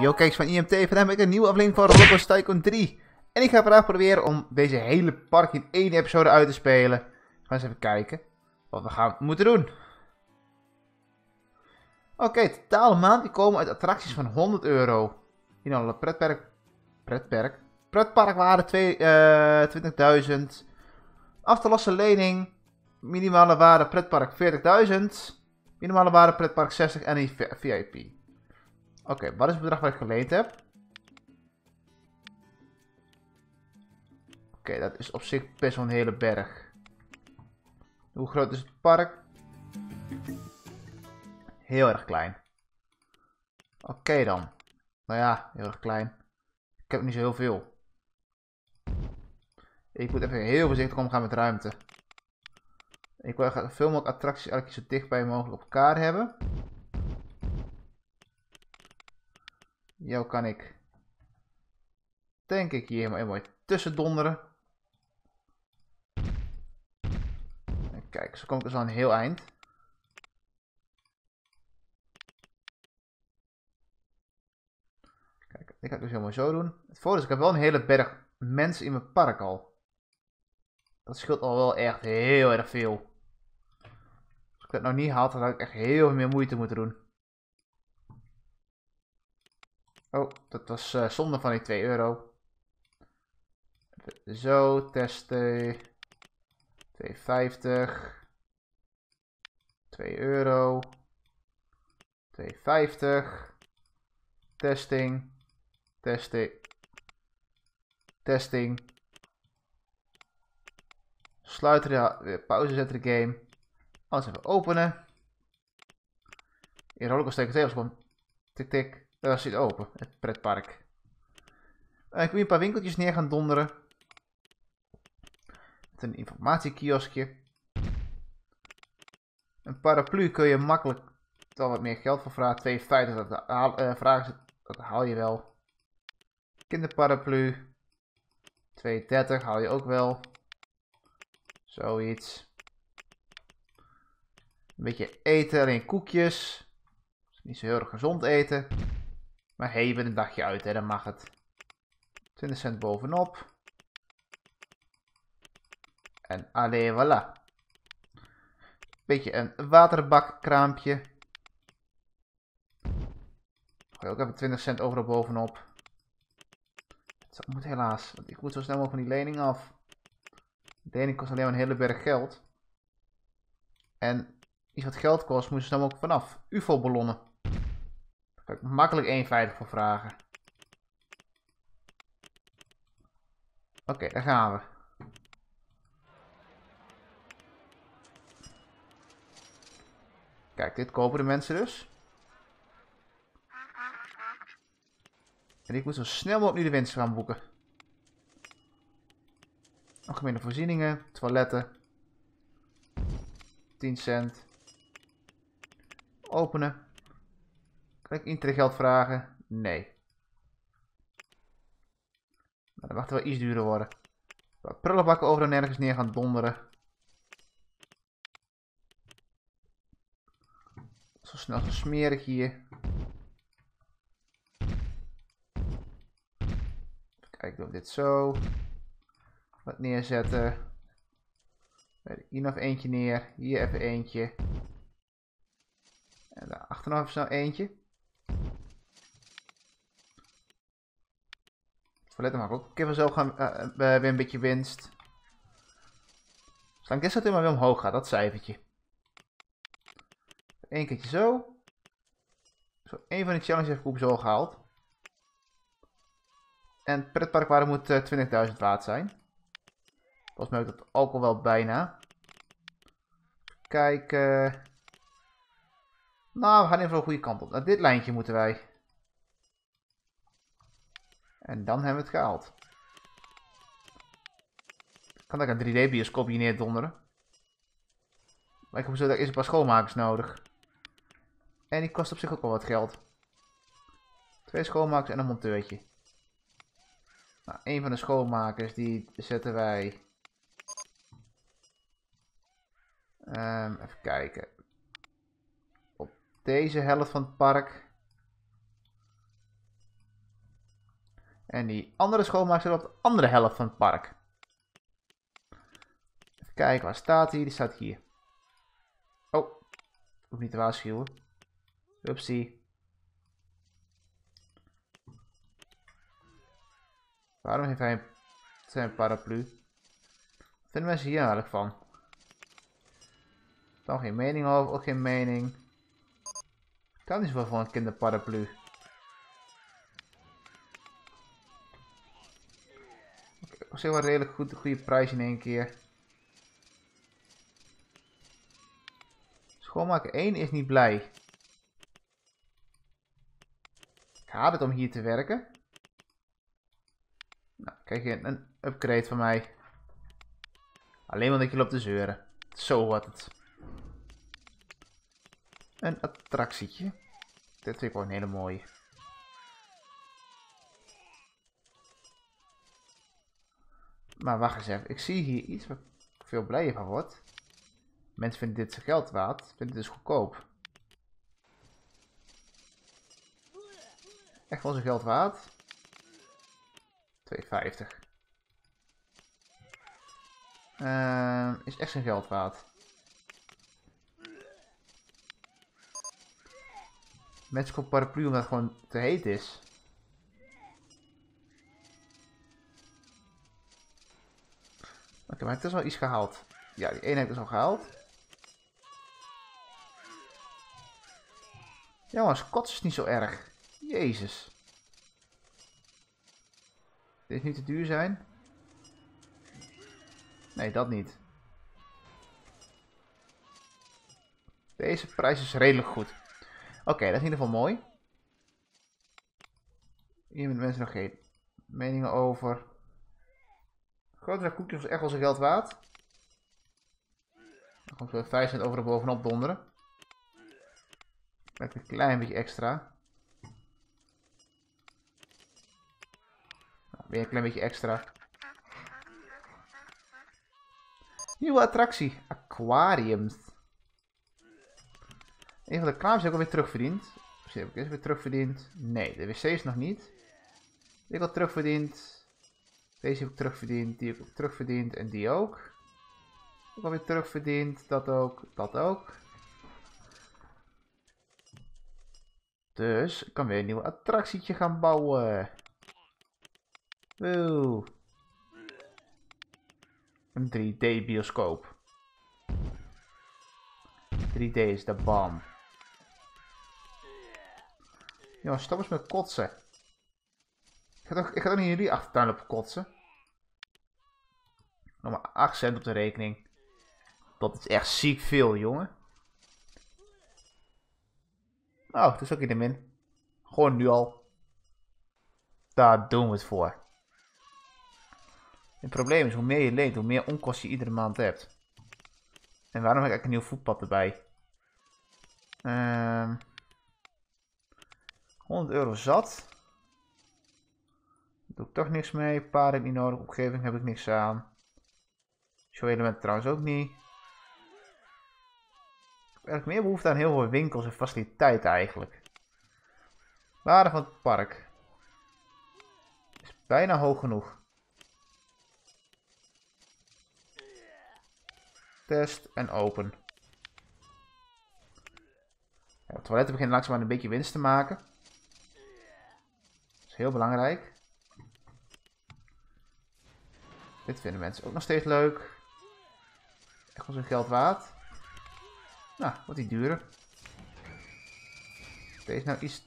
Yo kijkers van IMT, vandaag heb ik een nieuwe aflevering van Roblox Tycoon 3. En ik ga vandaag proberen om deze hele park in één episode uit te spelen. We eens even kijken wat we gaan moeten doen. Oké, totale maand die komen uit attracties van 100 euro. Hier dan een pretpark. Pretpark. Pretparkwaarde uh, 20.000. Af te lossen lening. Minimale waarde pretpark 40.000. Minimale waarde pretpark 60 en VIP. Oké, wat is het bedrag wat ik geleend heb? Oké, dat is op zich best wel een hele berg. Hoe groot is het park? Heel erg klein. Oké dan. Nou ja, heel erg klein. Ik heb niet zo heel veel. Ik moet even heel voorzichtig omgaan met ruimte. Ik wil veel mogelijk attracties eigenlijk zo dichtbij mogelijk op elkaar hebben. Jou kan ik, denk ik, hier helemaal mooi tussen donderen. En kijk, zo kom ik dus aan een heel eind. Kijk, ik ga het dus helemaal zo doen. Het voordeel is, ik heb wel een hele berg mensen in mijn park al. Dat scheelt al wel echt heel erg veel. Als ik dat nou niet had, dan had ik echt heel veel meer moeite moeten doen. Oh, dat was uh, zonde van die 2 euro. Zo, testen. 2,50. 2 euro. 2,50. Testing. Testing. Testing. Sluiten de pauze zetten de game. Alles even openen. In rollercoaster tegen gewoon tik tik. Daar zit open, het pretpark. Uh, ik wil een paar winkeltjes neer gaan donderen. Met een informatiekioskje. Een paraplu kun je makkelijk wel wat meer geld voor vragen. 2,50 dat, haal, uh, dat haal je wel. Kinderparaplu. 2,30 haal je ook wel. Zoiets. Een beetje eten, alleen koekjes. Niet zo heel erg gezond eten. Maar hey, je bent een dagje uit, hè, dan mag het. 20 cent bovenop. En allee, voilà. Beetje een waterbakkraampje. Gooi ook even 20 cent overal bovenop. Dat moet helaas, want ik moet zo snel mogelijk van die lening af. De lening kost alleen maar een hele berg geld. En iets wat geld kost, moet je snel mogelijk vanaf. UFO-ballonnen. Kan ik makkelijk 1,50 voor vragen. Oké, daar gaan we. Kijk, dit kopen de mensen dus. En ik moet zo snel mogelijk nu de winst gaan boeken. Algemene voorzieningen, toiletten. 10 cent. Openen. Kan ik vragen? Nee. Maar dan mag wel iets duurder worden. Prullenbakken over en nergens neer gaan donderen. Zo snel zo smerig hier. Kijk, doe dit zo. Wat neerzetten. Hier nog eentje neer. Hier even eentje. En daarachter nog even snel eentje. Toiletten mag ook. Ik heb zo gaan uh, weer een beetje winst. Dan is dat maar weer omhoog gaat, dat cijfertje. Eén keertje zo. Zo, één van de challenges heb ik ook zo gehaald. En pretparkwaarde moet uh, 20.000 waard zijn. Volgens mij dat ook al wel bijna. Kijken. Nou, we gaan even de goede kant op. Naar dit lijntje moeten wij. En dan hebben we het gehaald. Kan ik een 3D bioscoop hier neerdonderen? Maar ik heb zo dat is een paar schoonmakers nodig. En die kost op zich ook wel wat geld. Twee schoonmakers en een monteurtje. Nou, een van de schoonmakers die zetten wij... Um, even kijken. Deze helft van het park. En die andere schoonmaak zit op de andere helft van het park. Even kijken, waar staat hij? Die staat hier. Oh, hoef niet te waarschuwen. Upsie. Waarom heeft hij zijn paraplu? Wat vinden mensen hier eigenlijk van? Dan geen mening over, ook geen mening. Kan niet zoveel voor een kinderparaplu. Okay, wel redelijk goed, goede prijs in één keer. Schoonmaker 1 is niet blij. Ik haat het om hier te werken. Nou, krijg je een upgrade van mij. Alleen omdat je loopt te zeuren. Zo wat het. Een attractietje. Dit vind ik wel een hele mooie. Maar wacht eens even. Ik zie hier iets waar ik veel blijer van word. Mensen vinden dit geld waard. Vinden dit dus goedkoop. Echt wel zijn geld waard. 2,50. Uh, is echt zijn geld waard. Magical paraplu omdat het gewoon te heet is. Oké, maar het is wel iets gehaald. Ja, die ene heb ik dus al gehaald. Jongens, kots is niet zo erg. Jezus. Dit is niet te duur zijn. Nee, dat niet. Deze prijs is redelijk goed. Oké, dat is in ieder geval mooi. Hier hebben mensen nog geen meningen over. Grotere koekjes was echt wel zijn geld waard. Dan komt er 5 cent over de bovenop donderen. Met een klein beetje extra. Nou, weer een klein beetje extra. Nieuwe attractie. Aquariums. Een van de kraampjes heb ik alweer terugverdiend. Heb ik deze weer terugverdiend? Nee, de wc's nog niet. Die heb ik al terugverdiend. Deze heb ik terugverdiend. Die heb ik terugverdiend. En die ook. Heb ik alweer terugverdiend. Dat ook. Dat ook. Dus ik kan weer een nieuw attractietje gaan bouwen. Woe. Een 3D bioscoop. 3D is de bom. Jongens, stop eens met kotsen. Ik ga toch, ik ga toch niet jullie achtertuin op kotsen. Nog maar 8 cent op de rekening. Dat is echt ziek veel, jongen. Oh, dat is ook in de min. Gewoon nu al. Daar doen we het voor. Het probleem is, hoe meer je leent, hoe meer onkosten je iedere maand hebt. En waarom heb ik een nieuw voetpad erbij? Ehm... 100 euro zat. Doe ik toch niks mee. Paarden niet nodig. Omgeving heb ik niks aan. Show element trouwens ook niet. Ik heb eigenlijk meer behoefte aan heel veel winkels en faciliteiten eigenlijk. Waarde van het park. Is bijna hoog genoeg. Test en open. Ja, het toiletten beginnen langzaam een beetje winst te maken heel belangrijk. Dit vinden mensen ook nog steeds leuk. Echt wel zijn geld waard. Nou, wat die duren. Deze nou iets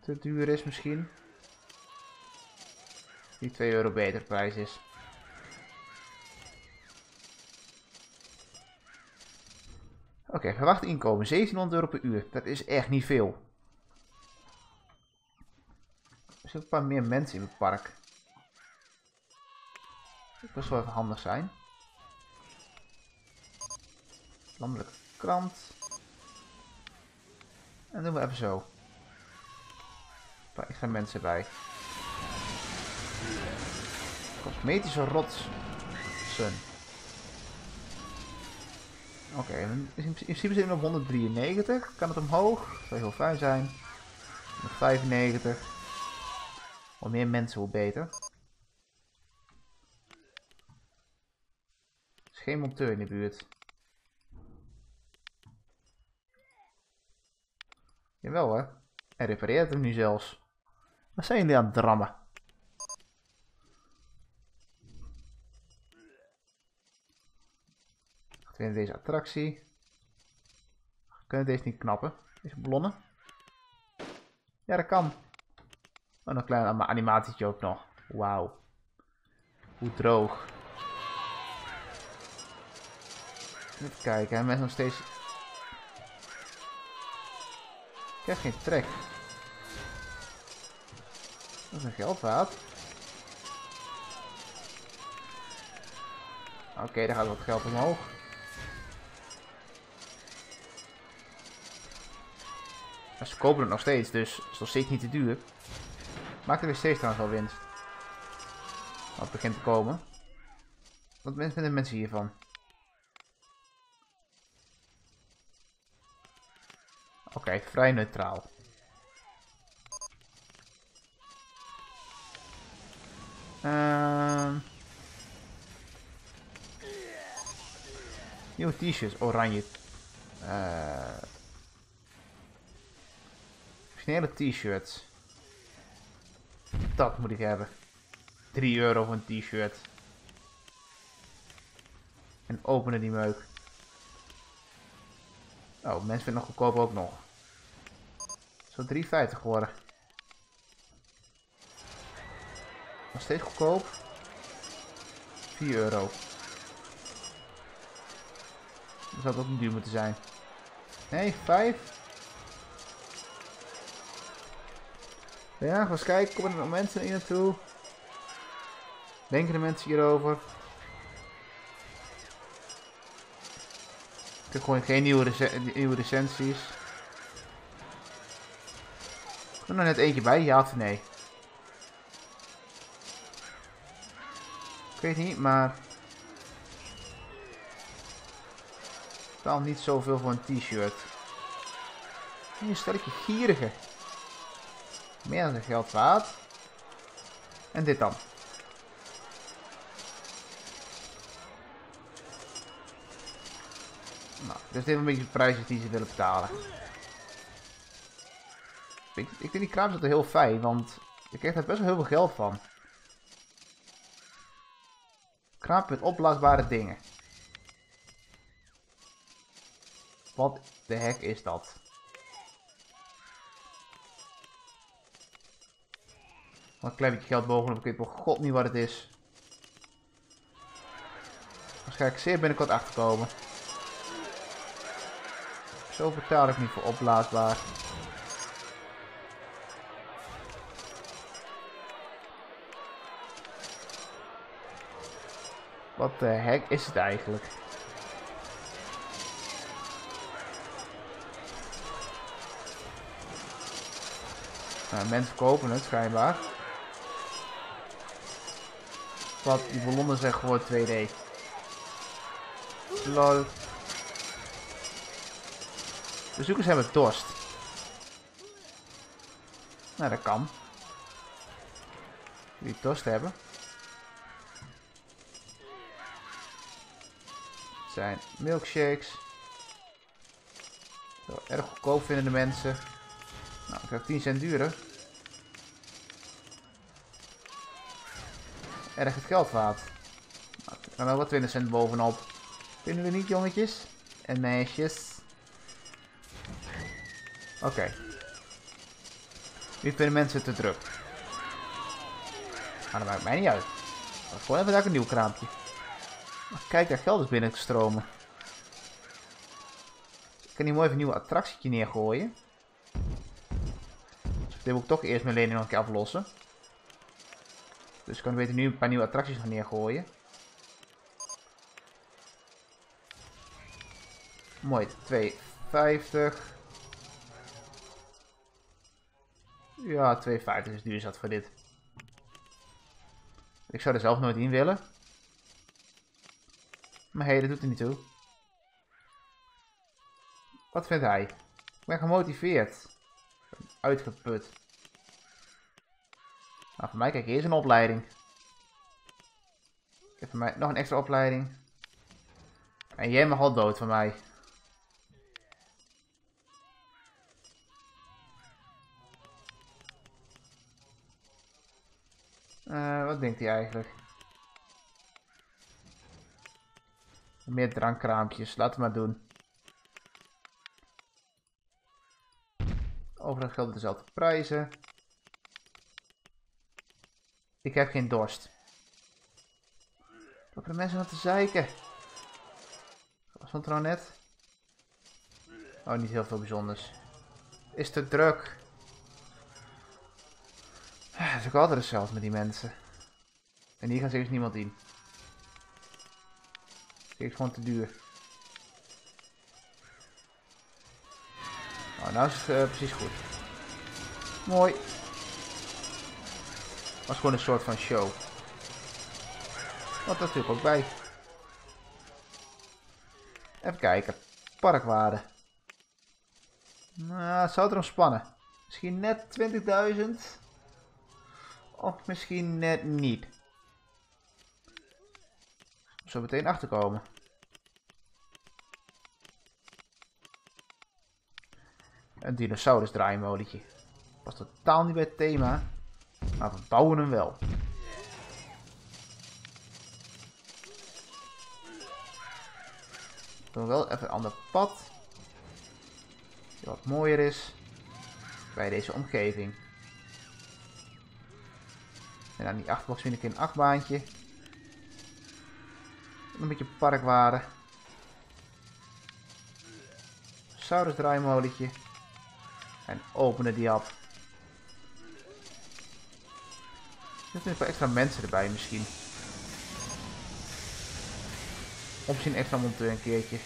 te duur is misschien. Die 2 euro beter prijs is. Oké, verwacht inkomen 1700 euro per uur. Dat is echt niet veel. Zitten een paar meer mensen in het park. Dat best wel even handig zijn. Landelijke krant. En doen we even zo. Een paar extra mensen bij. Cosmetische rotsen. Oké, in principe zitten we op 193. Kan het omhoog? Dat zou heel fijn zijn. 195. Hoe meer mensen, hoe beter. Er is geen monteur in de buurt. Jawel hè. Hij repareert hem nu zelfs. Wat zijn jullie aan het drammen? Weer deze attractie. Kunnen deze niet knappen. Deze ballonnen. Ja, dat kan. Oh, een klein animatietje ook nog. Wauw. Hoe droog. Even kijken, hè. Mensen nog steeds... Ik heb geen trek. Dat is een geldwaard. Oké, okay, daar gaat wat geld omhoog. ze kopen het nog steeds, dus het is nog steeds niet te duur. Maakt er steeds trouwens wel winst. Wat begint te komen. Wat vinden mensen hiervan? Oké, vrij neutraal. Uh... Nieuwe t-shirts, oranje. Uh... T-shirts. Dat moet ik hebben. 3 euro voor een t-shirt. En openen die meuk. Oh, mensen vinden nog goedkoop ook nog. Zo 3,50 geworden. Nog steeds goedkoop. 4 euro. Dat zou ook niet duur moeten zijn. Nee, 5. Ja, ga eens kijken. Komen er mensen hier naartoe? Denken de mensen hierover? Ik heb gewoon geen nieuwe, recensies. Er nog net eentje bij, ja of nee? Ik weet niet, maar... Betaal niet zoveel voor een t-shirt. Hier stel ik je. Meer dan zijn geld waard. En dit dan. Nou, dit is een beetje de prijs die ze willen betalen. Ik, vind die kraam er heel fijn, want je krijgt er best wel heel veel geld van. Kraam met opblaasbare dingen. Wat de hek is dat? Een klein beetje geld bovenop. Ik weet wel god niet wat het is. Ga ik zeer binnenkort achterkomen. Zo betaal ik niet voor opblaasbaar. Wat de hek is het eigenlijk? Nou, mensen kopen het schijnbaar. Wat, die ballonnen zijn gewoon 2D. Lol. De zoekers hebben dorst. Nou, dat kan. Wie dorst hebben. Het zijn milkshakes. Zo, erg goedkoop vinden de mensen. Nou, ik heb 10 cent duren. Erg het geld waard. Nou, er kan wat 20 cent bovenop. Vinden we niet, jongetjes? En meisjes. Oké. Okay. Wie vinden mensen te druk? Maar dat maakt mij niet uit. Gewoon even daar een nieuw kraampje. Kijk, daar geld is binnen te stromen. Ik kan hier mooi even een nieuw attractietje neergooien. Dus dit moet ik toch eerst mijn lening nog een keer aflossen. Dus ik kan beter nu een paar nieuwe attracties gaan neergooien. Mooi, 2,50. Ja, 2,50 is duur zat voor dit. Ik zou er zelf nooit in willen. Maar hé, dat doet er niet toe. Wat vindt hij? Ik ben gemotiveerd. Uitgeput. Nou, voor mij, kijk, is een opleiding. Ik heb mij nog een extra opleiding. En jij mag al dood van mij. Uh, wat denkt hij eigenlijk? Meer drankkraampjes, laten we maar doen. Overigens gelden dezelfde prijzen. Ik heb geen dorst. Lopen de mensen aan te zeiken? Wat stond er nou net? Oh, niet heel veel bijzonders. Is te druk. Het is ook altijd hetzelfde met die mensen. En hier gaat zeker niemand in. Het is gewoon te duur. Oh, nou is het uh, precies goed. Mooi. Was gewoon een soort van show. Wat natuurlijk ook bij. Even kijken. Parkwaarde. Nou, het zou er nog spannen. Misschien net 20.000. Of misschien net niet. Zo meteen achterkomen. Een dinosaurus draaimolentje. Was totaal niet bij het thema. Maar we bouwen hem wel. doen wel even een ander pad. Die wat mooier is. Bij deze omgeving. En dan die achterbox vind ik een achtbaantje. Een beetje parkwaarde. Saurus draaimolentje. En openen die af. Zitten een extra mensen erbij misschien. Of misschien extra monteur een keertje.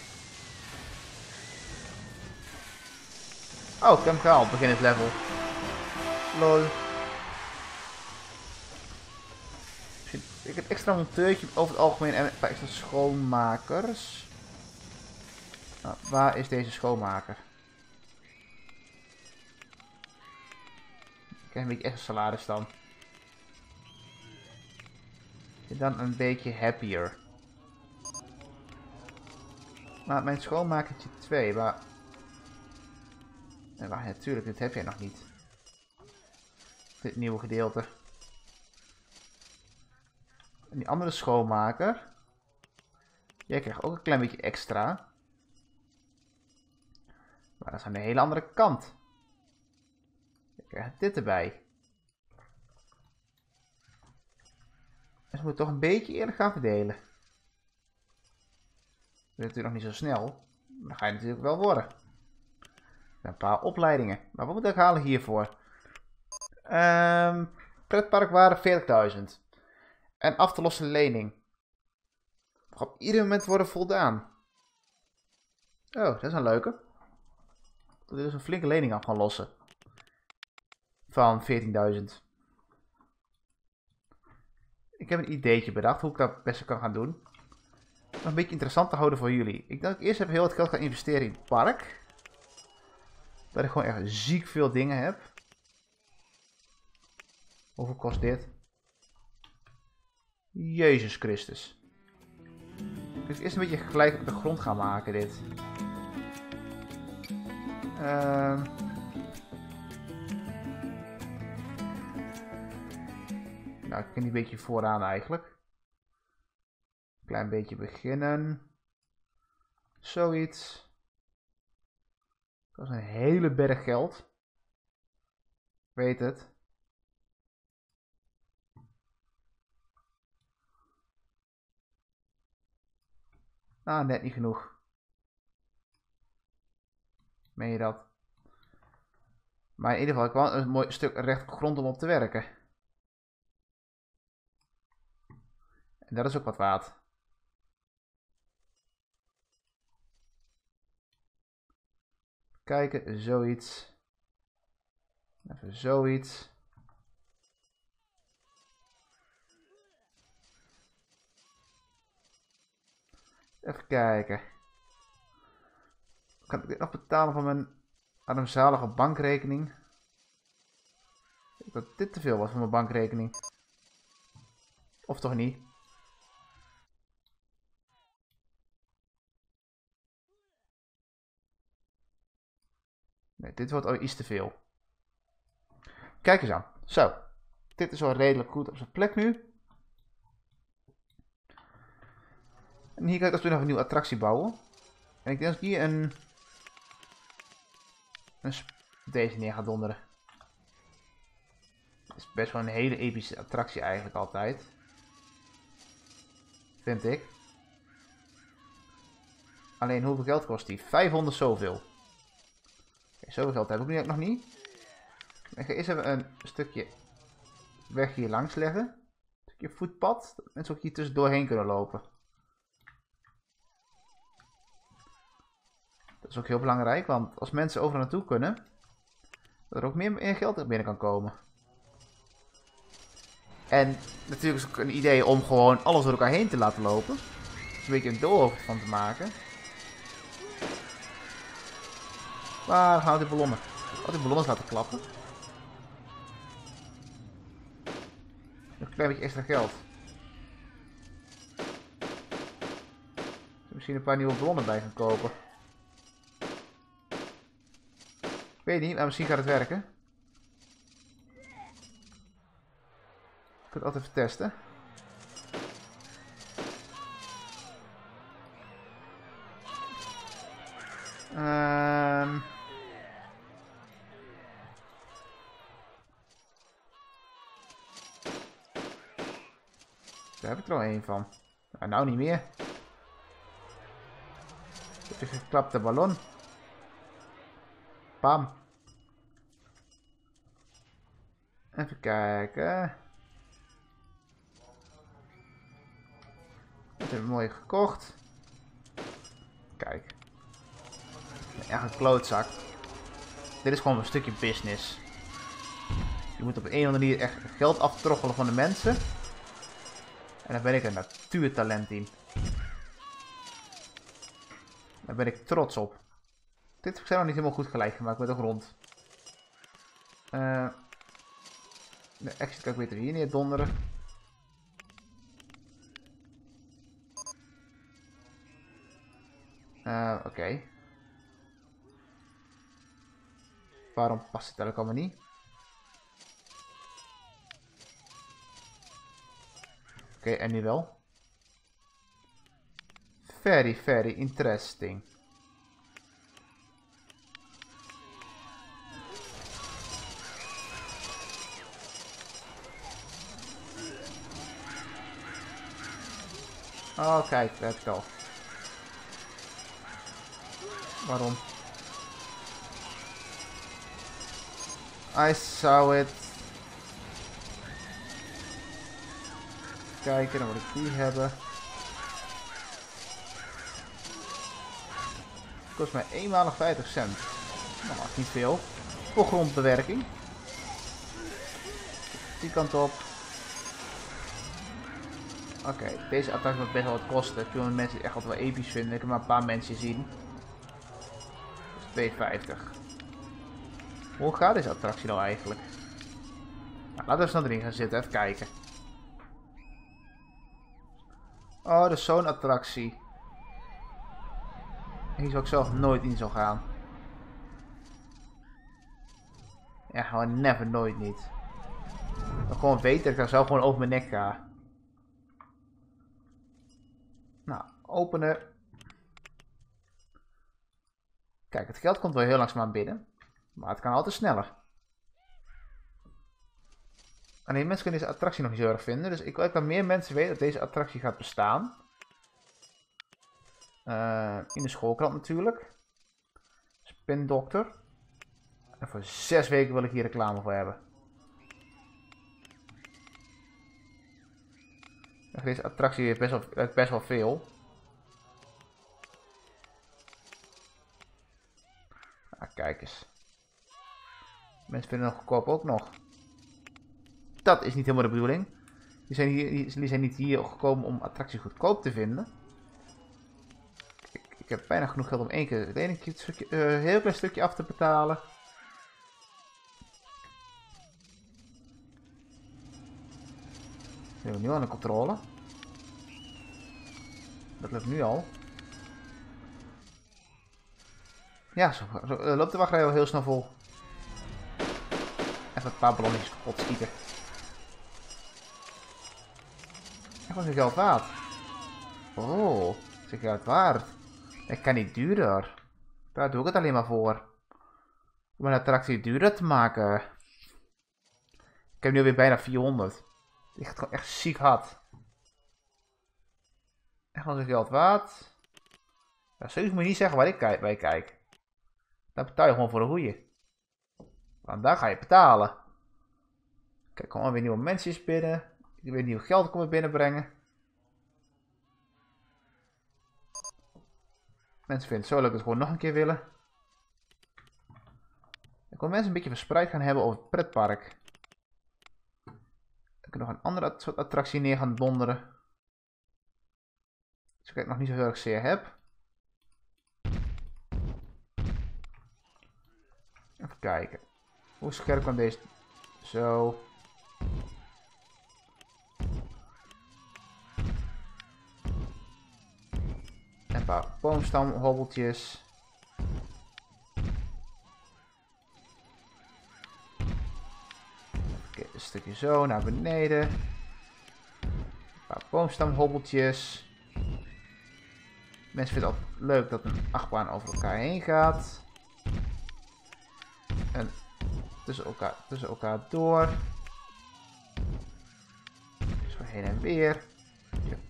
Oh, ik heb hem gehaald, begin het level. Lol. Ik heb extra monteurtje over het algemeen en een paar extra schoonmakers. Nou, waar is deze schoonmaker? Ik krijg een beetje extra salaris dan. Dan een beetje happier. Maar mijn schoonmakertje 2, waar... En waar, natuurlijk, dit heb jij nog niet. Dit nieuwe gedeelte. En die andere schoonmaker. Jij krijgt ook een klein beetje extra. Maar dat is aan de hele andere kant. Je krijgt dit erbij. We moeten toch een beetje eerlijk gaan verdelen. Dat is natuurlijk nog niet zo snel. Dan ga je natuurlijk wel worden. Een paar opleidingen. Maar wat moet ik halen hiervoor? Um, pretparkwaarde 40.000. En af te lossen lening. Op ieder moment worden voldaan. Oh, dat is een leuke. Dat is een flinke lening af gaan lossen. Van 14.000. Ik heb een ideetje bedacht hoe ik dat beste kan gaan doen. Nog een beetje interessant te houden voor jullie. Ik denk dat ik eerst heel wat geld ga investeren in het park. Dat ik gewoon echt ziek veel dingen heb. Hoeveel kost dit? Jezus Christus. Ik moet eerst een beetje gelijk op de grond gaan maken dit. Uh... Nou, ik kan een beetje vooraan eigenlijk. Klein beetje beginnen. Zoiets. Dat is een hele berg geld. Weet het. Nou, net niet genoeg. Meen je dat? Maar in ieder geval, ik wel een mooi stuk recht grond om op te werken. En dat is ook wat waard. Kijken, zoiets. Even zoiets. Even kijken. Kan ik dit nog betalen van mijn armzalige bankrekening? Ik dat dit te veel was voor mijn bankrekening. Of toch niet? Nee, dit wordt al iets te veel. Kijk eens aan. Zo. Dit is wel redelijk goed op zijn plek nu. En hier kijk ik we nog een nieuwe attractie bouwen. En ik denk dat ik hier een... deze neer ga donderen. Dat is best wel een hele epische attractie eigenlijk altijd. Vind ik. Alleen hoeveel geld kost die? 500 zoveel. Zoveel geld heb ik nu nog niet. Ik ga eerst even een stukje weg hier langs leggen. Een stukje voetpad. Dat mensen ook hier tussendoor heen kunnen lopen. Dat is ook heel belangrijk, want als mensen overal naartoe kunnen, er ook meer geld binnen kan komen. En natuurlijk is het ook een idee om gewoon alles door elkaar heen te laten lopen. een beetje een doolhoofd van te maken. Waar gaan we die ballonnen? Oh, die ballonnen laten klappen. Een klein beetje extra geld. Misschien een paar nieuwe ballonnen bij gaan kopen. Ik weet niet, maar misschien gaat het werken. Ik kan het altijd even testen. Daar heb ik er al één van. Nou, niet meer. Een geklapte ballon. Pam. Even kijken. Dat hebben we mooi gekocht. Kijk. Echt een klootzak. Dit is gewoon een stukje business. Je moet op een of andere manier echt geld aftroggelen van de mensen. En daar ben ik een natuurtalent in. Daar ben ik trots op. Dit zijn nog niet helemaal goed gelijk gemaakt met de grond. Uh, de exit kan ik beter hier neer donderen. Uh, Oké. Waarom past het eigenlijk allemaal niet? Oké, en nu wel. Very, very interesting. Oh, kijk, dat heb ik al. Waarom? I saw it. Kijken, dan moet ik die hebben. Kost mij eenmalig 50 cent. Nou, is niet veel. Voor grondbewerking. Die kant op. Oké, deze attractie moet best wel wat kosten. Veel mensen echt wat wel episch vinden. Ik heb maar een paar mensen zien. Dus 2,50. Hoe gaat deze attractie nou eigenlijk? Nou, laten we naar erin gaan zitten, even kijken. Oh, dat is zo'n attractie. Hier zou ik zelf nooit in zou gaan. Ja, gewoon never, nooit niet. Gewoon weten ik daar zelf gewoon over mijn nek ga. Nou, openen. Kijk, het geld komt wel heel langzaam binnen. Maar het kan altijd sneller. Alleen mensen kunnen deze attractie nog niet zo erg vinden. Dus ik wil dat meer mensen weten dat deze attractie gaat bestaan. Uh, in de schoolkrant natuurlijk. Spin Doctor. En voor zes weken wil ik hier reclame voor hebben. Deze attractie heeft best wel, best wel veel. Ah, kijk eens. Mensen vinden het goedkoop ook nog. Dat is niet helemaal de bedoeling. Die zijn, hier, zijn niet hier gekomen om attracties goedkoop te vinden. Ik, ik heb bijna genoeg geld om één keer het keer stukje, eh, heel klein stukje af te betalen. We hebben nu aan de controle. Dat lukt nu al. Ja, zo, eh, loopt de wachtrij wel heel snel vol. Even een paar ballonnetjes kapot schieten. Wat is geld waard? Oh, is geld waard. Ik kan niet duurder. Daar doe ik het alleen maar voor. Om een attractie duurder te maken. Ik heb nu weer bijna 400. Die gaat gewoon echt ziek hard. Echt wel zijn geld waard. Ja, serieus moet je niet zeggen waar ik kijk, bij kijk. Dan betaal je gewoon voor een goeie. Want daar ga je betalen. Kijk, komen weer nieuwe mensen binnen. Ik weer nieuw geld komen binnenbrengen. Mensen vinden het zo leuk dat ze gewoon nog een keer willen. Ik wil mensen een beetje verspreid gaan hebben over het pretpark. Ik kan nog een andere soort attractie neer gaan donderen. Dus ik nog niet zo heel erg zeer heb. Even kijken. Hoe scherp kan deze... Zo. Paar boomstamhobbeltjes. Een stukje zo naar beneden. Een paar boomstamhobbeltjes. Mensen vinden het leuk dat een achtbaan over elkaar heen gaat. En tussen elkaar, tussen elkaar door. Zo heen en weer.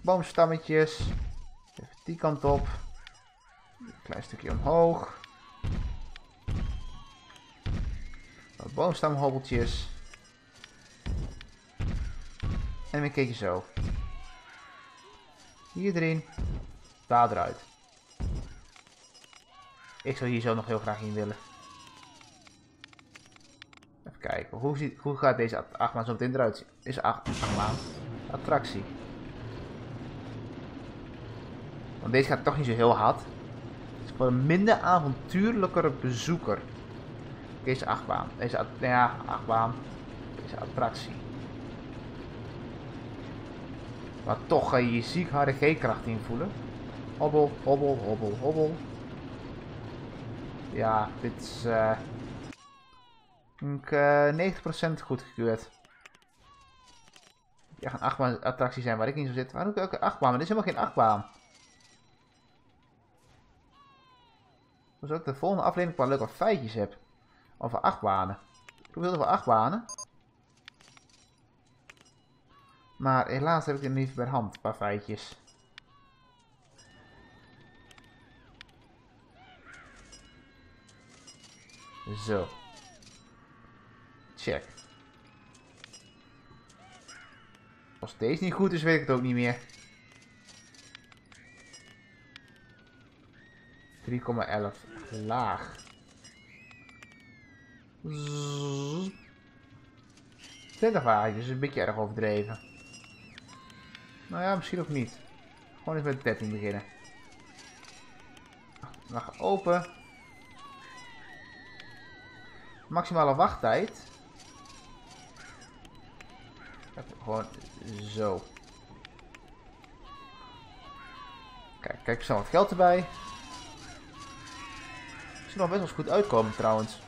Boomstammetjes. Die kant op. Een klein stukje omhoog. Wat boomstamhobbeltjes. En een keertje zo. Hier erin. Daar eruit. Ik zou hier zo nog heel graag in willen. Even kijken. Hoe, ziet, hoe gaat deze achtbaan zo meteen eruit? Is achtbaan. Attractie. Deze gaat toch niet zo heel hard. Het is voor een minder avontuurlijkere bezoeker. Deze achtbaan. Deze ja, achtbaan. Deze attractie. Maar toch ga je je ziek harde G-kracht invoelen. Hobbel, hobbel, hobbel, hobbel. Ja, dit is uh, uh, 90% goedgekeurd. Ja, een achtbaan attractie zijn waar ik niet zo zit. Waarom ook een achtbaan? Maar dit is helemaal geen achtbaan. Dus ook de volgende aflevering paar leuke feitjes heb. Over achtbanen. Ik wilde wel achtbanen. Maar helaas heb ik het niet bij hand, een paar feitjes. Zo. Check. Als deze niet goed is, weet ik het ook niet meer. 3,11 laag. 20 wagentjes is een beetje erg overdreven. Nou ja, misschien ook niet. Gewoon eens met 13 beginnen. Mag open. Maximale wachttijd. Gewoon zo. Kijk, kijk zo wat geld erbij. Nog best wel goed uitkomen trouwens.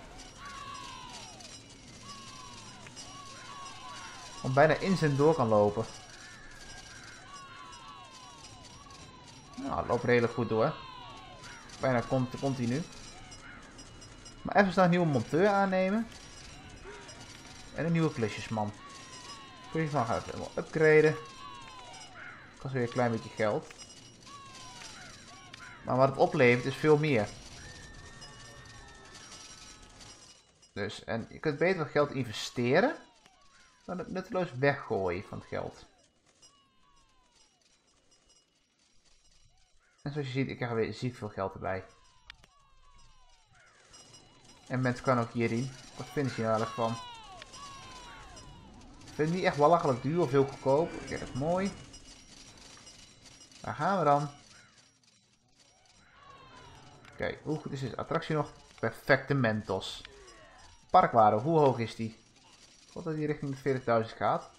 Om bijna in zijn door kan lopen. Nou, loopt redelijk goed door. Bijna continu. Maar even snel een nieuwe monteur aannemen. En een nieuwe klusjesman. Klusjesman gaat helemaal upgraden. Kost weer een klein beetje geld. Maar wat het oplevert is veel meer. Dus, en je kunt beter geld investeren. Dan het nutteloos weggooien van het geld. En zoals je ziet, ik krijg weer ziek veel geld erbij. En mensen kan ook hierin. Wat vind je nou eigenlijk van? Ik vind het niet echt belachelijk duur of heel goedkoop. Kijk, dat mooi. Daar gaan we dan. Oké, hoe goed is deze attractie nog? Perfecte Mentos. Parkwaarde, hoe hoog is die? Voordat die richting de 40.000 gaat.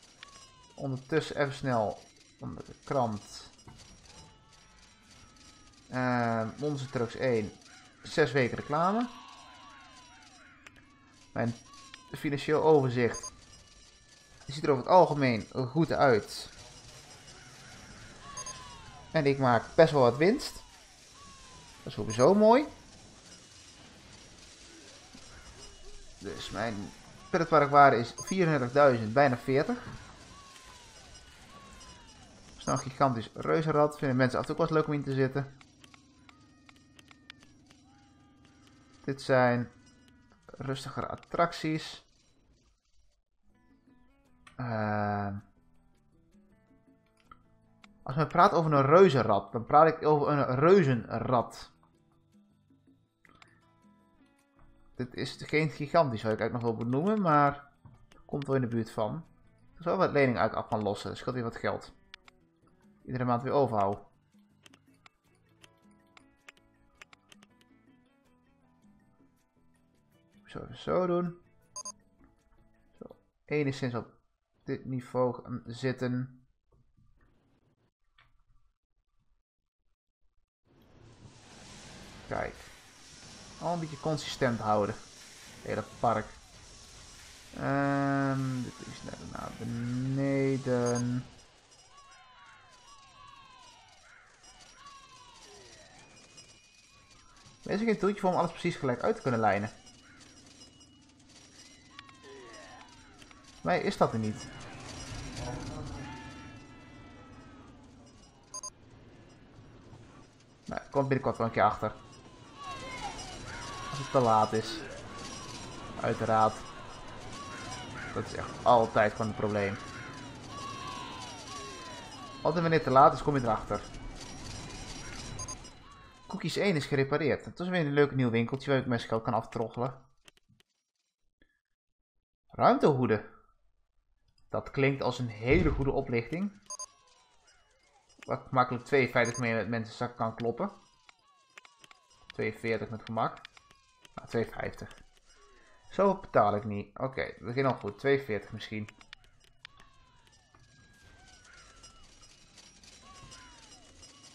Ondertussen even snel onder de krant. Uh, Monster Trucks 1. 6 weken reclame. Mijn financieel overzicht ziet er over het algemeen goed uit. En ik maak best wel wat winst. Dat is sowieso mooi. Dus mijn pretparkwaarde is 34.000, bijna 40. Snel gigantisch reuzenrad. Vinden mensen af en toe wel leuk om in te zitten. Dit zijn rustigere attracties. Uh, als men praat over een reuzenrad, dan praat ik over een reuzenrad. Dit is geen gigantisch, wat ik eigenlijk nog wel benoemen, maar komt wel in de buurt van. Er zal wat lening uit af gaan lossen, dus scheelt weer wat geld. Iedere maand weer overhouden. Zo, zo doen. Zo, enigszins op dit niveau gaan zitten. Kijk. Al een beetje consistent houden. Hele park. Um, dit is net naar beneden. Er is geen toetje voor om alles precies gelijk uit te kunnen lijnen. mij is dat er niet. Nou, komt binnenkort wel een keer achter. Als het te laat is. Uiteraard. Dat is echt altijd gewoon een probleem. Altijd wanneer het te laat is, kom je erachter. Cookies 1 is gerepareerd. Dat is weer een leuk nieuw winkeltje waar ik mijn geld kan aftroggelen. Ruimtehoeden. Dat klinkt als een hele goede oplichting. Wat makkelijk 52 mee met mensen zak kan kloppen. 42 met gemak. Nou, 2,50. Zo betaal ik niet. Oké, we beginnen al goed. 2,40 misschien.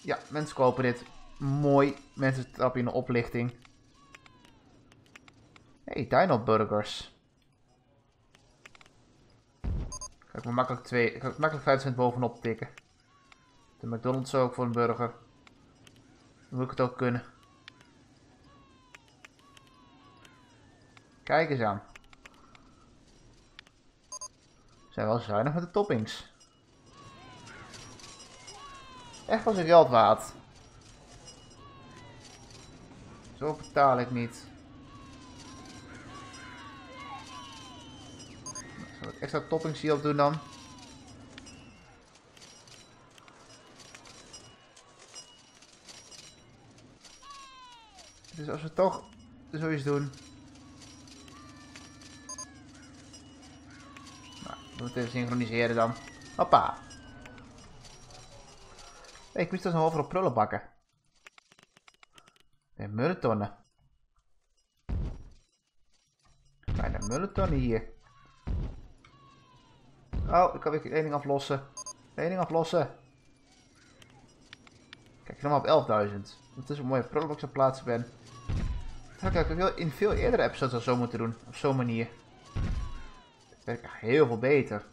Ja, mensen kopen dit. Mooi. Mensen trappen in de oplichting. Hey, Dino Burgers. Ga ik me makkelijk, twee, ga ik makkelijk 5 cent bovenop tikken. De McDonald's ook voor een burger. Dan moet ik het ook kunnen. Kijk eens aan. Zijn wel zuinig met de toppings. Echt wel zijn geld waard. Zo betaal ik niet. Zal ik extra toppings hierop doen dan? Dus als we toch zoiets doen, moeten synchroniseren dan. Hoppa. Ik moest dus nog overal prullen bakken. De mullentonnen. Kleine mullentonnen hier. Oh, ik kan weer lening aflossen. Lening aflossen. Kijk, nog maar op 11.000. Dat is een mooie prullenbox op plaatsen ben. Dat had ik in veel eerdere episodes al zo moeten doen. Op zo'n manier werkt echt heel veel beter.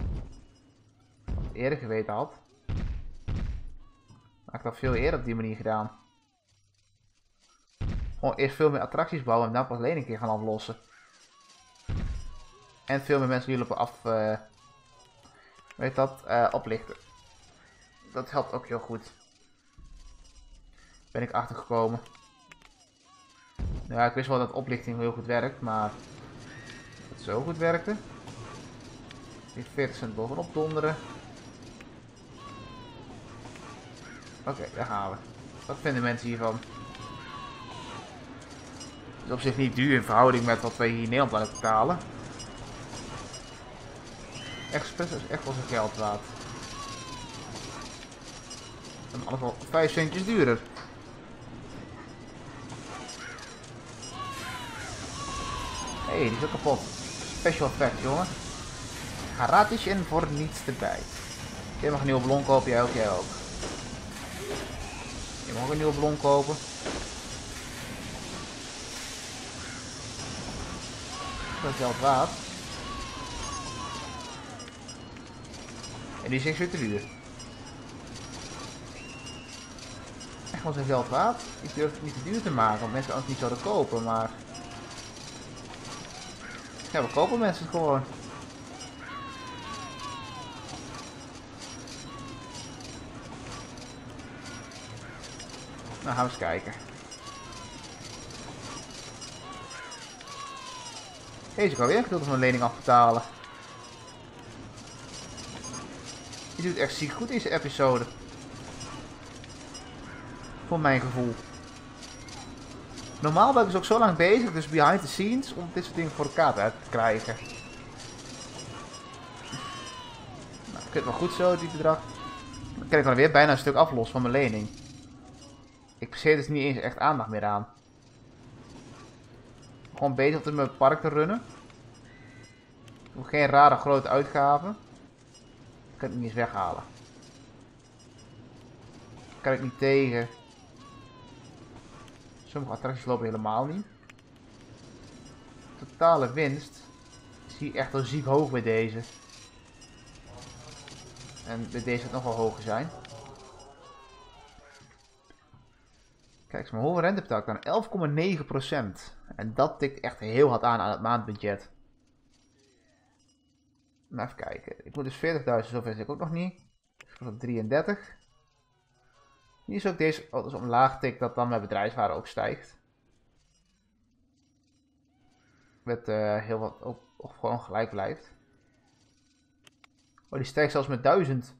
Als ik eerder geweten had. Had ik dat veel eerder op die manier gedaan. Gewoon eerst veel meer attracties bouwen en dan pas alleen een keer gaan aflossen. En veel meer mensen die lopen af... Uh, weet dat? Uh, oplichten. Dat helpt ook heel goed. Ben ik achtergekomen. Ja, ik wist wel dat oplichting heel goed werkt, maar... Dat het zo goed werkte. Die 40 cent bovenop donderen. Oké, daar gaan we. Wat vinden mensen hiervan? Het is op zich niet duur in verhouding met wat wij hier in Nederland aan betalen. Express is echt wel zijn geld waard. Alles wel 5 centjes duurder. Hé, hey, die is ook kapot. Special effect, jongen. Gratis en voor niets erbij. Je mag een nieuwe ballon kopen, jij ook, jij ook. Je mag een nieuwe ballon kopen. Dat geld waard. En die is echt te duur. Echt wel zijn geld waard. Ik durf het niet te duur te maken, want mensen anders niet zouden kopen, maar... Ja, we kopen mensen gewoon. Nou, gaan we eens kijken. Deze kan weer van mijn lening afbetalen. Je doet echt ziek goed deze episode. Voor mijn gevoel. Normaal ben ik dus ook zo lang bezig, dus behind the scenes, om dit soort dingen voor elkaar te krijgen. Nou, ik vind wel goed zo, die bedrag. Dan kan ik dan weer bijna een stuk aflos van mijn lening. Ik besteed dus niet eens echt aandacht meer aan. Gewoon bezig om mijn park te runnen. Ik geen rare grote uitgaven. Ik kan het niet eens weghalen. Kan ik niet tegen. Sommige attracties lopen helemaal niet. Totale winst zie ik echt wel ziek hoog bij deze. En bij deze het nog wel hoger zijn. Kijk, mijn hoge ik dan 11,9%. En dat tikt echt heel hard aan aan het maandbudget. Even kijken. Ik moet dus 40.000, zover zit ik ook nog niet. Ik op 33. Hier is ook deze oh, dus omlaag tikt dat dan mijn bedrijfswaarde ook stijgt. Met uh, heel wat ook, gewoon gelijk blijft. Oh, die stijgt zelfs met 1000.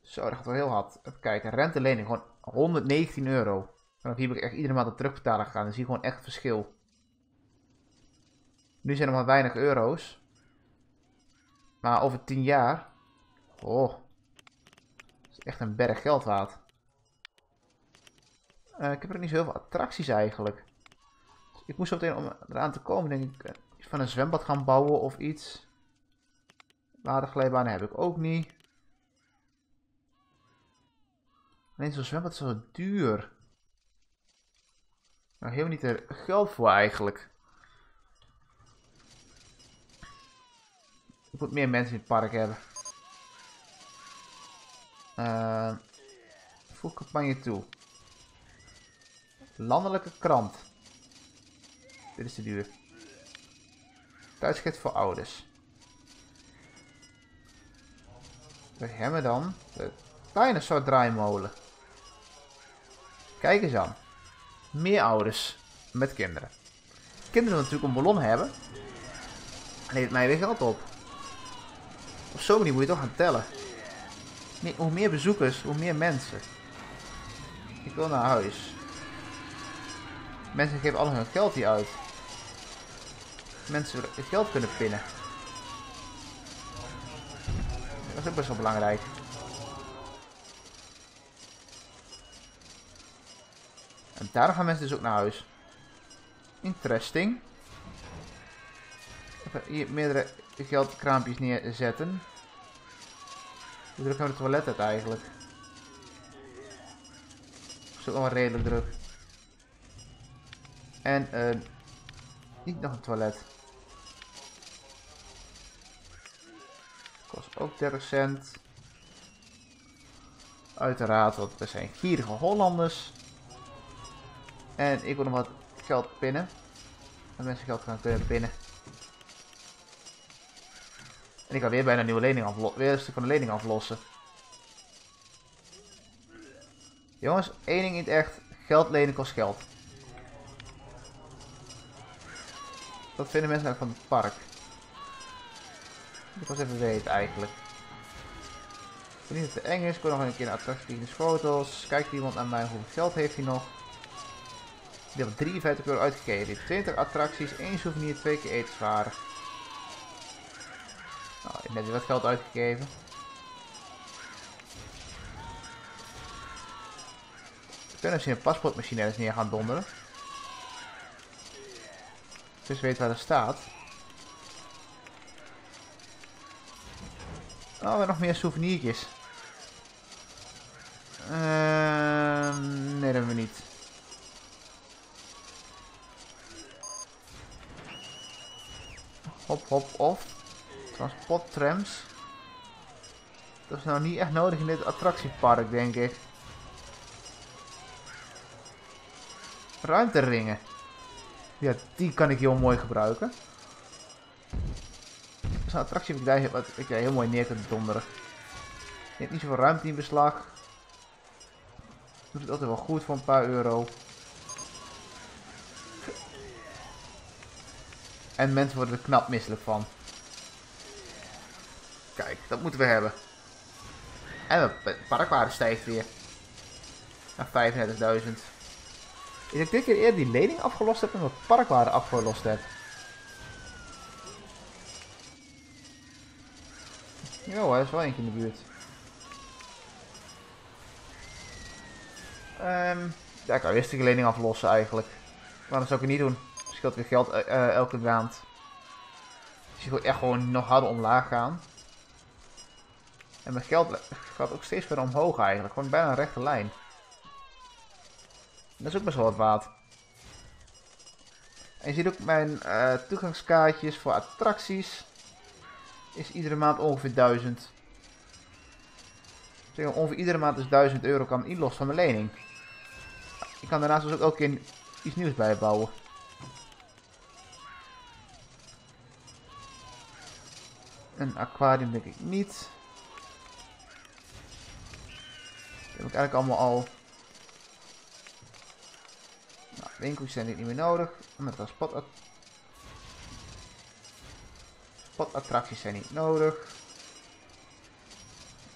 Zo, dat gaat wel heel hard. Even kijken, rentelening gewoon 119 euro. En hier heb ik echt iedere maand terugbetalen gegaan. Dan zie je gewoon echt verschil. Nu zijn er maar weinig euro's. Maar over 10 jaar. Oh. Dat is echt een berg geld waard. Uh, ik heb er niet zoveel attracties eigenlijk. Dus ik moest zo meteen om eraan te komen, denk ik, uh, van een zwembad gaan bouwen of iets. Waterglijbanen heb ik ook niet. Alleen zo'n zwembad is zo duur. Nou, helemaal niet er geld voor eigenlijk. Ik moet meer mensen in het park hebben. Uh, voeg campagne toe. Landelijke krant. Dit is te duur. Tijdschrift voor ouders. We hebben dan de dinosaur draaimolen. Kijk eens aan. Meer ouders met kinderen. Kinderen natuurlijk een ballon hebben. Levert mij weer geld op. Op manier moet je toch gaan tellen. hoe meer bezoekers, hoe meer mensen. Ik wil naar huis. Mensen geven al hun geld hier uit. Mensen het geld kunnen pinnen. Dat is ook best wel belangrijk. En daarom gaan mensen dus ook naar huis. Interesting. Even hier meerdere geldkraampjes neerzetten. Hoe druk hebben we het toilet uit eigenlijk? Dat is ook wel redelijk druk. En uh, niet nog een toilet. Kost ook 30 cent. Uiteraard, want we zijn gierige Hollanders. En ik wil nog wat geld pinnen. En mensen geld gaan kunnen pinnen. En ik ga weer bijna een nieuwe lening aflossen. Weer een stuk van de lening aflossen. Jongens, één ding niet echt. Geld lenen kost geld. Wat vinden mensen nou van het park? Ik was even weten eigenlijk. Ik weet niet dat het eng is. Ik wil nog een keer naar attractie foto's. Kijkt iemand aan mij hoeveel geld heeft hij nog? Die hebben 53 euro uitgegeven. 20 attracties, 1 souvenir, 2 keer etenswaardig. Nou, ik heb net weer wat geld uitgegeven. We kunnen misschien een paspoortmachine eens neer gaan donderen. Dus weet waar het staat. Oh, we nog meer souvenirtjes. Ehm nee, dat hebben we niet. Hop, hop, of. Transporttrams. Dat is nou niet echt nodig in dit attractiepark, denk ik. Ruimteringen. Ja, die kan ik heel mooi gebruiken. Dat is een attractie wat ik daar wat ik heel mooi neer kan donderen. Je hebt niet zoveel ruimte in beslag. Doet het altijd wel goed voor een paar euro. En mensen worden er knap misselijk van. Kijk, dat moeten we hebben. En het parkwaarde stijgt weer. Naar 35.000. Ik denk dit keer eerder die lening afgelost heb en mijn parkwaarde afgelost heb. Jo, hij is wel eentje in de buurt. Um, ja, ik kan eerst de lening aflossen eigenlijk. Maar dat zou ik niet doen. Scheelt weer geld uh, elke maand. Dus je wil echt gewoon nog harder omlaag gaan. En mijn geld gaat ook steeds verder omhoog eigenlijk. Gewoon bijna een rechte lijn. Dat is ook best wel wat waard. En je ziet ook mijn uh, toegangskaartjes voor attracties. Is iedere maand ongeveer 1000. Zeg, ongeveer iedere maand is 1000 euro kan inlossen van mijn lening. Ik kan daarnaast dus ook elke keer iets nieuws bijbouwen. Een aquarium denk ik niet. Dat heb ik eigenlijk allemaal al. Nou, winkels zijn niet meer nodig. Met een spot spotattracties zijn niet nodig.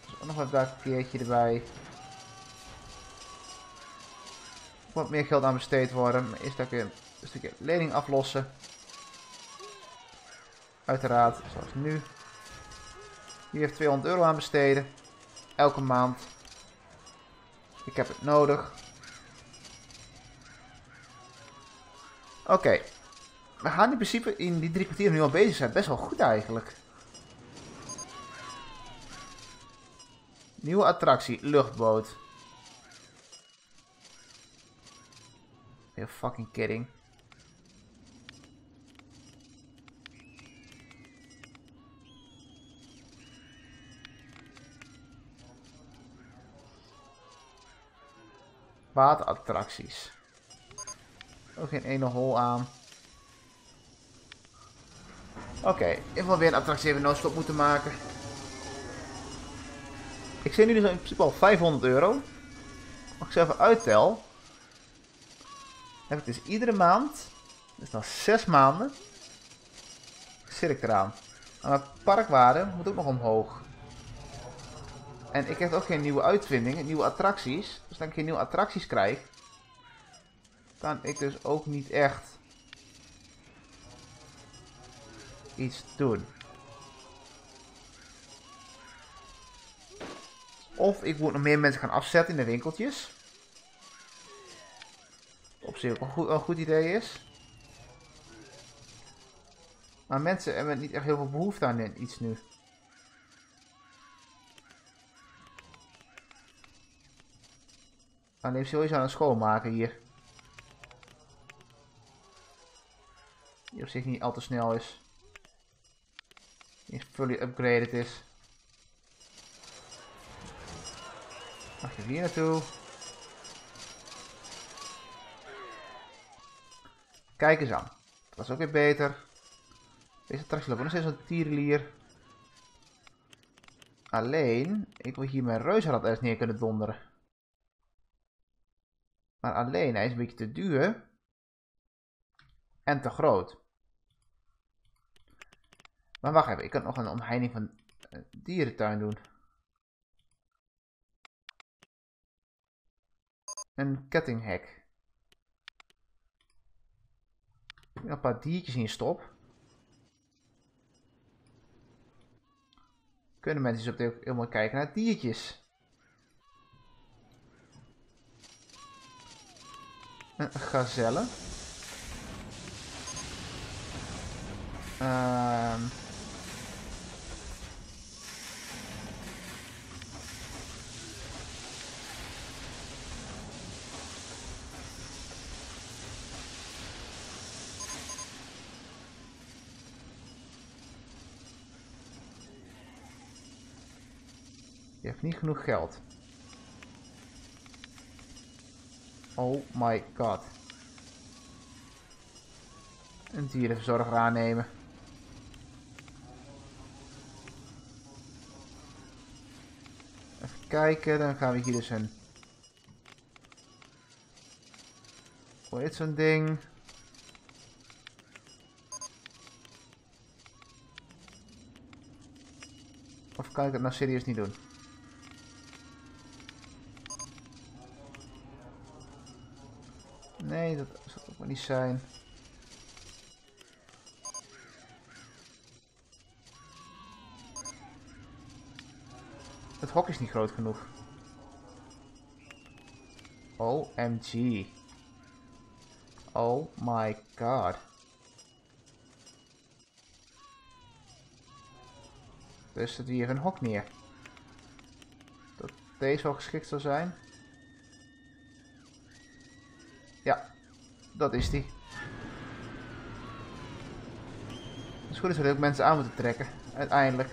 Dus ook nog een keertje erbij. wat meer geld aan besteed worden. Maar eerst even een stukje lening aflossen. Uiteraard, zoals nu. Hier heeft 200 euro aan besteden. Elke maand. Ik heb het nodig. Oké. We gaan in principe in die drie kwartier nu al bezig zijn. Best wel goed eigenlijk. Nieuwe attractie, luchtboot. You're fucking kidding. Waterattracties. Ook geen ene hol aan. Oké, okay, ik wil weer een attractie even no-stop moeten maken. Ik zie nu dus in principe al 500 euro. Als ik ze even uittel, heb ik dus iedere maand, dus dan 6 maanden, zit ik eraan. En mijn parkwaarde moet ook nog omhoog. En ik heb ook geen nieuwe uitvindingen, nieuwe attracties. Dus als ik geen nieuwe attracties krijg, kan ik dus ook niet echt iets doen. Of ik moet nog meer mensen gaan afzetten in de winkeltjes op zich een goed, een goed idee is. Maar mensen hebben niet echt heel veel behoefte aan iets nu. Dan heeft sowieso aan een schoonmaken hier. Die op zich niet al te snel is. Die fully upgraded is. Mag je hier naartoe. Kijk eens aan. Dat was ook weer beter. Deze attractie loopt nog steeds een tierlier. Alleen, ik wil hier mijn reuzenrad ergens neer kunnen donderen. Maar alleen, hij is een beetje te duur. En te groot. Maar wacht even, ik kan nog een omheining van een dierentuin doen. Een kettinghek. een paar diertjes in stop. Kunnen mensen dus op heel mooi kijken naar diertjes. Gazelle. Ehm Je hebt niet genoeg geld. Oh my god. Een dierenverzorger aannemen. Even kijken, dan gaan we hier dus een... Hoe heet zo'n ding? Of kan ik het nou serieus niet doen? Het hok is niet groot genoeg. OMG. Oh my god. Dus zet hier een hok neer. Dat deze wel geschikt zou zijn. Dat is die. Het is goed dat we ook mensen aan moeten trekken. Uiteindelijk.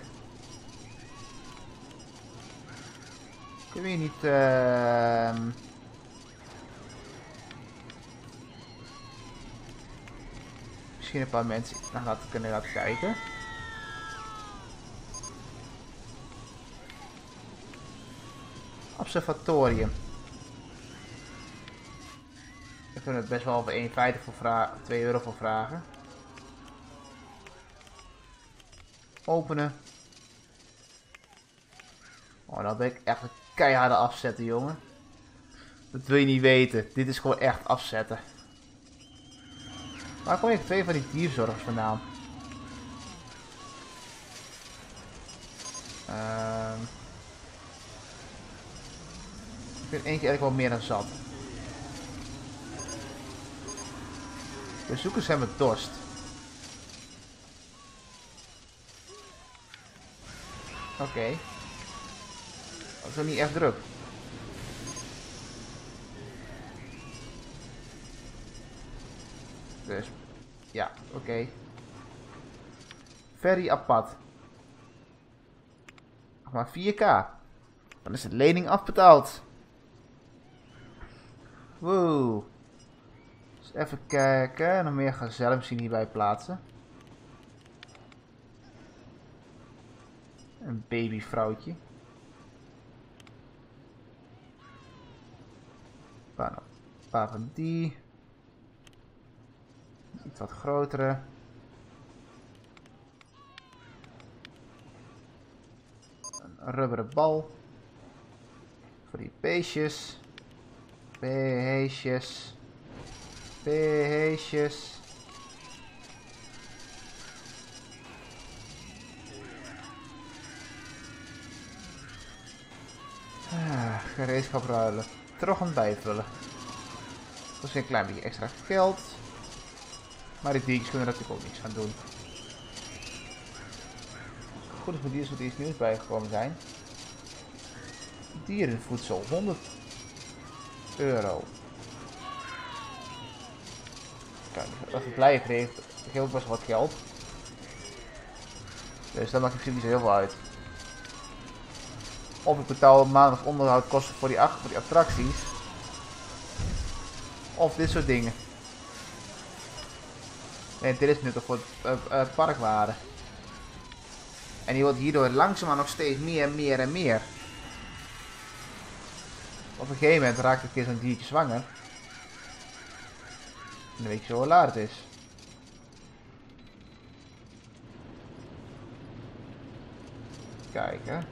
Kunnen we hier niet... Uh... Misschien een paar mensen naar laten kunnen laten kijken. Observatorium. We kunnen het best wel voor 1,50 voor vragen, 2 euro voor vragen. Openen. Oh, dan ben ik echt een keiharde afzetten, jongen. Dat wil je niet weten. Dit is gewoon echt afzetten. Waar kom je twee van die dierzorgers vandaan? Uh, ik vind eentje eigenlijk wel meer dan zat. Bezoekers hebben dorst. Oké. Okay. Dat is niet echt druk. Dus, ja, oké. Okay. Very apart. Maar 4k. Dan is de lening afbetaald. Wow. Even kijken. Nog meer gezellig hierbij plaatsen. Een babyvrouwtje. Een paar, van die. Iets wat grotere. Een rubberen bal. Voor die beestjes. Beestjes. Beestjes. Ah, gereedschap ruilen. Terug bijvullen. Dat is een klein beetje extra geld. Maar die diertjes kunnen natuurlijk ook niks gaan doen. Goed dat er die iets nieuws bijgekomen zijn. Dierenvoedsel, 100 euro. Dat is blij geeft, geeft best wat geld. Dus dat maakt misschien niet zo heel veel uit. Of ik betaal maandag onderhoudkosten voor die, voor die attracties. Of dit soort dingen. Nee, dit is nu toch voor het uh, uh, parkwaarde. En die wordt hierdoor langzaamaan nog steeds meer, meer en meer. Op een gegeven moment raakt een keer zo'n diertje zwanger. Dan weet je zo hoe laat het is. Kijken.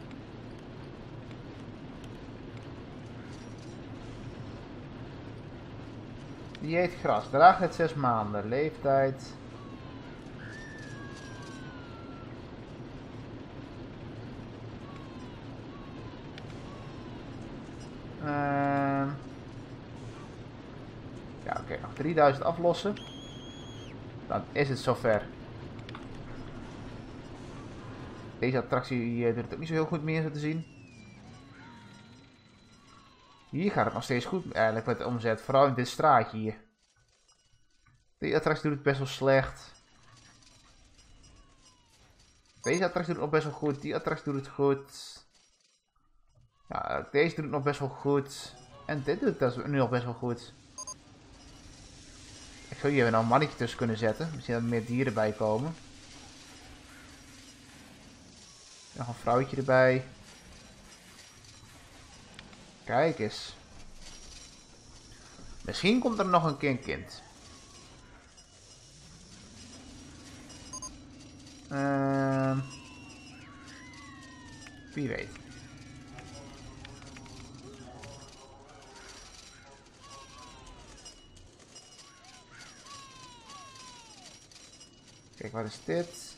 Die eet gras. Draagt het 6 maanden. Leeftijd. Uh, ja, oké. Okay, nog 3000 aflossen. Dan is het zover. Deze attractie uh, doet het ook niet zo heel goed meer zo te zien. Hier gaat het nog steeds goed eigenlijk met de omzet. Vooral in dit straatje hier. Die attractie doet het best wel slecht. Deze attractie doet het nog best wel goed. Die attractie doet het goed. Ja, deze doet het nog best wel goed. En dit doet het nu nog best wel goed. Zou hier nog een mannetje tussen kunnen zetten. Misschien dat er meer dieren bij komen. Nog een vrouwtje erbij. Kijk eens. Misschien komt er nog een keer kind. Uh, wie weet. Kijk, wat is dit?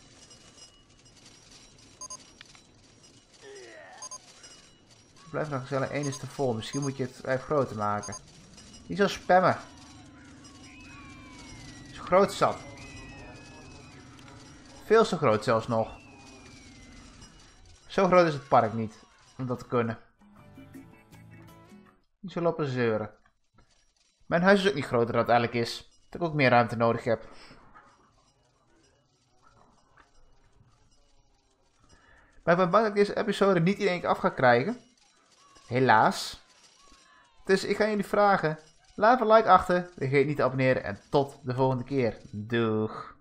Blijf nog gezellig, één is te vol. Misschien moet je het even groter maken. Niet zo spammen. Zo groot zat. Veel zo groot zelfs nog. Zo groot is het park niet. Om dat te kunnen. Niet zo lopen zeuren. Mijn huis is ook niet groter dan het eigenlijk is. Dat ik ook meer ruimte nodig heb. Maar ik ben bang dat ik deze episode niet in één keer af ga krijgen. Helaas. Dus ik ga jullie vragen. Laat een like achter. Vergeet niet te abonneren. En tot de volgende keer. Doeg.